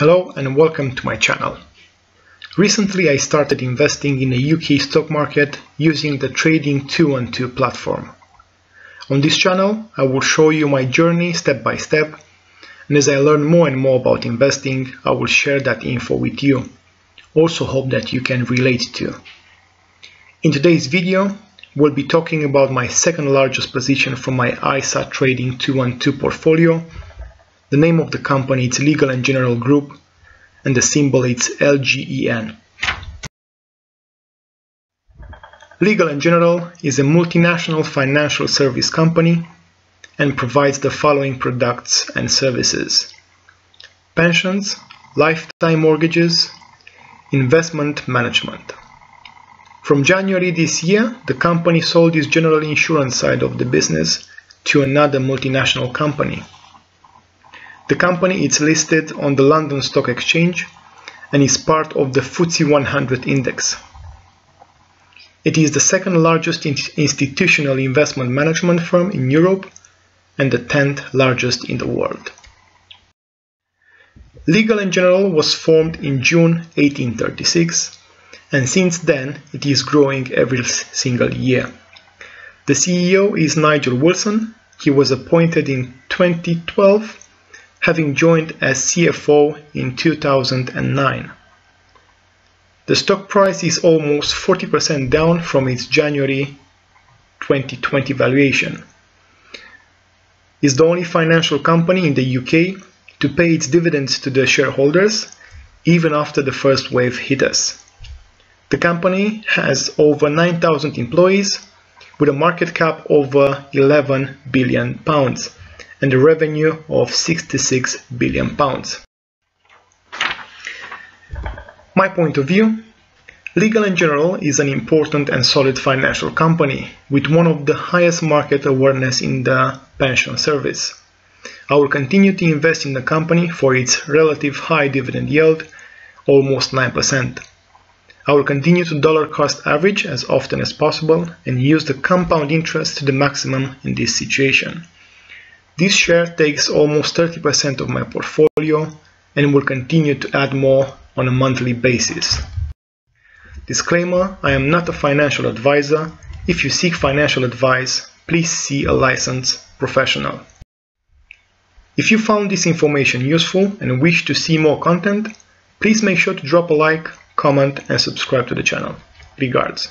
Hello and welcome to my channel. Recently I started investing in the UK stock market using the Trading 212 platform. On this channel I will show you my journey step by step and as I learn more and more about investing I will share that info with you. Also hope that you can relate to. In today's video we'll be talking about my second largest position from my ISA Trading 212 portfolio the name of the company is Legal and General Group and the symbol is LGEN. Legal and General is a multinational financial service company and provides the following products and services. Pensions, lifetime mortgages, investment management. From January this year, the company sold its general insurance side of the business to another multinational company. The company is listed on the London Stock Exchange and is part of the FTSE 100 index. It is the second largest institutional investment management firm in Europe and the 10th largest in the world. Legal General was formed in June 1836 and since then it is growing every single year. The CEO is Nigel Wilson. He was appointed in 2012 having joined as CFO in 2009. The stock price is almost 40% down from its January 2020 valuation. It's the only financial company in the UK to pay its dividends to the shareholders even after the first wave hit us. The company has over 9,000 employees with a market cap over 11 billion pounds and a revenue of 66 billion pounds. My point of view, Legal & General is an important and solid financial company with one of the highest market awareness in the pension service. I will continue to invest in the company for its relative high dividend yield, almost 9%. I will continue to dollar cost average as often as possible and use the compound interest to the maximum in this situation. This share takes almost 30% of my portfolio and will continue to add more on a monthly basis. Disclaimer, I am not a financial advisor. If you seek financial advice, please see a licensed professional. If you found this information useful and wish to see more content, please make sure to drop a like, comment and subscribe to the channel. Regards.